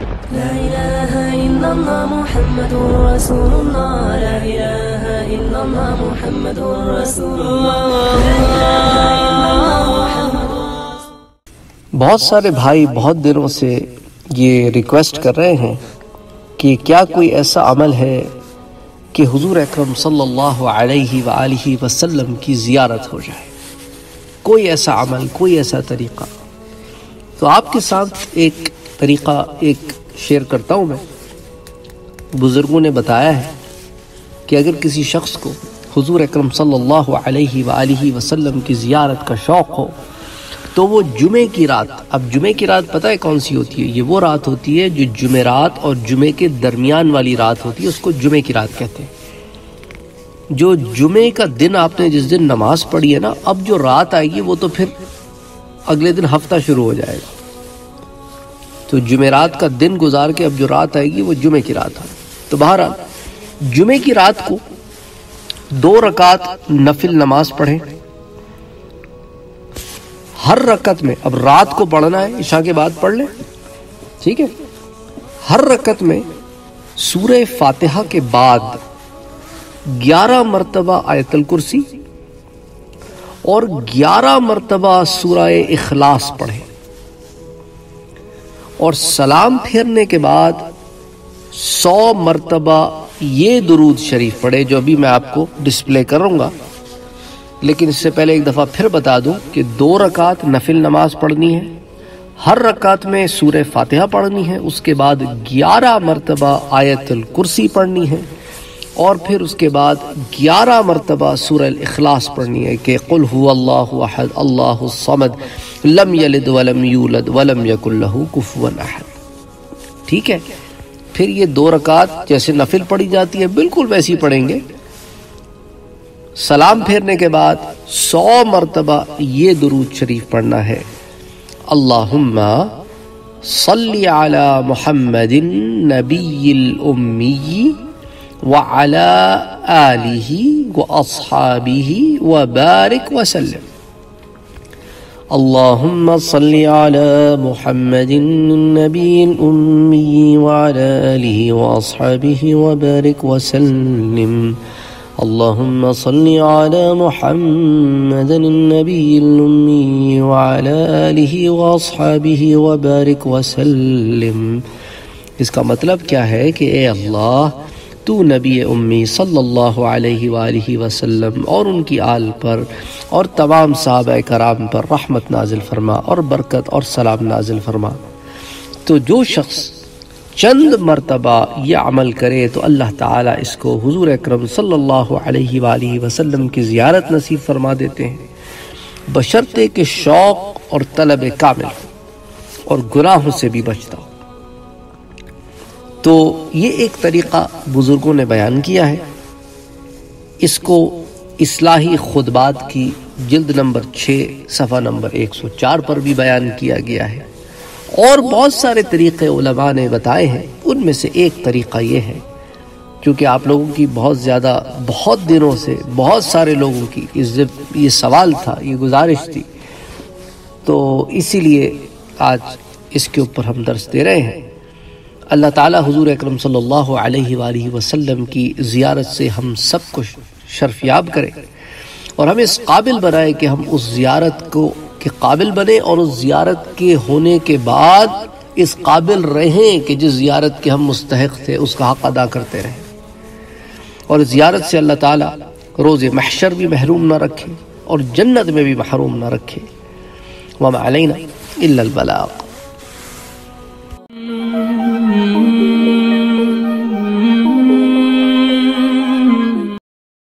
لا إله إلا الله محمد رسول الله. لا إله إلا الله محمد رسول الله. بہت سارے بھائی بہت دنوں سے یہ ریکویسٹ کر رہے ہیں کہ کیا کوئی ایسا عمل ہے کہ حضور اکرم صلی اللہ علیہ وآلہ وسلم کی زیارت ہو جائے؟ کوئی ایسا عمل، کوئی ایسا طریقہ؟ تو آپ کے ساتھ ایک طریقہ ایک شیئر کرتا ہوں میں۔ بزرگوں نے بتایا ہے کہ اگر کسی شخص کو حضور اکرم صلی اللہ علیہ وآلہ وسلم کی زیارت کا شوق ہو، تو وہ جمعے کی رات، اب جمعے کی رات پتہ ہے کون سی ہوتی ہے؟ یہ وہ رات ہوتی ہے جو جمعرات اور جمعے کے درمیان والی رات ہوتی ہے، اس کو جمعے کی رات کہتے ہیں۔ جو جمعے کا دن آپ نے جس دن نماز پڑھی ہے نا، اب جو رات آئے گی وہ تو پھر اگلے دن ہفتہ شروع ہو جائے گا۔ تو جمعرات کا دن گزار کے اب جو رات آئے گی وہ جمعے کی رات آئے تو بہرحال جمعے کی رات کو دو رکعت نفل نماز پڑھیں۔ ہر رکعت میں اب رات کو پڑھنا ہے، عشاء کے بعد پڑھ لیں۔ ٹھیک ہے؟ ہر رکعت میں سورہ فاتحہ کے بعد گیارہ مرتبہ آیت الکرسی اور گیارہ مرتبہ سورہ اخلاص پڑھیں۔ اور سلام پھیرنے کے بعد سو مرتبہ یہ درود شریف پڑھے جو ابھی میں آپ کو ڈسپلے کروں گا۔ لیکن اس سے پہلے ایک دفعہ پھر بتا دوں کہ دو رکعت نفل نماز پڑھنی ہے، ہر رکعت میں سورہ فاتحہ پڑھنی ہے، اس کے بعد گیارہ مرتبہ آیت الکرسی پڑھنی ہے۔ اور پھر اس کے بعد گیارہ مرتبہ سورہ الاخلاص پڑھنی ہے کہ قل هو اللہ احد، اللہ الصمد، لم یلد ولم یولد ولم یکن له کفوا احد۔ ٹھیک ہے؟ پھر یہ دو رکعت جیسے نفل پڑھی جاتی ہے، بالکل ویسی پڑھیں گے۔ سلام پھیرنے کے بعد سو مرتبہ یہ درود شریف پڑھنا ہے۔ اللہم صلی علی محمد نبی الامی۔ وعلى آله وأصحابه وبارك وسلم. اللهم صل على محمد النبي الأمي وعلى آله وأصحابه وبارك وسلم. اللهم صل على محمد النبي الأمي وعلى آله وأصحابه وبارك وسلم. اس کا مطلب کیا ہے کہ اے اللہ تو نبی امی صلی اللہ علیہ وآلہ وسلم اور ان کی آل پر اور تمام صحابہ کرام پر رحمت نازل فرما اور برکت اور سلام نازل فرما۔ تو جو شخص چند مرتبہ یہ عمل کرے تو اللہ تعالیٰ اس کو حضور اکرم صلی اللہ علیہ وآلہ وسلم کی زیارت نصیب فرما دیتے ہیں۔ بشرطے کے شوق اور طلب کامل اور گناہوں سے بھی بچتا ہو۔ تو یہ ایک طریقہ بزرگوں نے بیان کیا ہے۔ اس کو اصلاحی خطبات کی جلد نمبر چھ، صفحہ نمبر ایک سو چار پر بھی بیان کیا گیا ہے۔ اور بہت سارے طریقے علماء نے بتائے ہیں۔ ان میں سے ایک طریقہ یہ ہے، کیونکہ آپ لوگوں کی بہت زیادہ، بہت دنوں سے بہت سارے لوگوں کی یہ سوال تھا، یہ گزارش تھی۔ تو اسی لیے آج اس کے اوپر ہم درس دے رہے ہیں۔ اللہ تعالی حضور اکرم صلی اللہ علیہ وآلہ وسلم کی زیارت سے ہم سب کو شرفیاب کریں اور ہمیں اس قابل بنائے کہ ہم اس زیارت کو کے قابل بنے اور اس زیارت کے ہونے کے بعد اس قابل رہیں کہ جس زیارت کے ہم مستحق تھے اس کا حق ادا کرتے رہیں اور اس زیارت سے اللہ تعالی روز محشر بھی محروم نہ رکھے اور جنت میں بھی محروم نہ رکھے وما علینا الا البلاغ